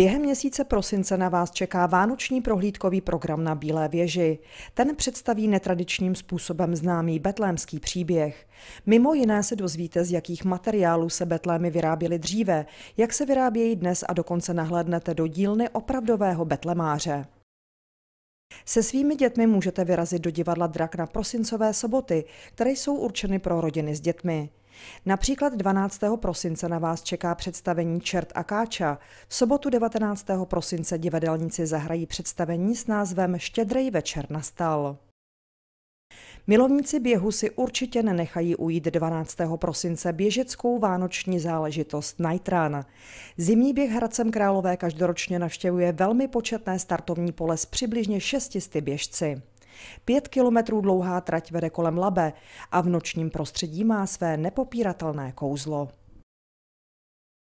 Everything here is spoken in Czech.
Během měsíce prosince na vás čeká vánoční prohlídkový program na Bílé věži. Ten představí netradičním způsobem známý betlémský příběh. Mimo jiné se dozvíte, z jakých materiálů se betlémy vyráběly dříve, jak se vyrábějí dnes a dokonce nahlédnete do dílny opravdového betlemáře. Se svými dětmi můžete vyrazit do divadla Drak na prosincové soboty, které jsou určeny pro rodiny s dětmi. Například 12. prosince na vás čeká představení Čert a Káča. V sobotu 19. prosince divadelníci zahrají představení s názvem Štědrej večer nastal. Milovníci běhu si určitě nenechají ujít 12. prosince běžeckou vánoční záležitost Night Run. Zimní běh Hradcem Králové každoročně navštěvuje velmi početné startovní pole s přibližně 600 běžci. Pět kilometrů dlouhá trať vede kolem Labe a v nočním prostředí má své nepopíratelné kouzlo.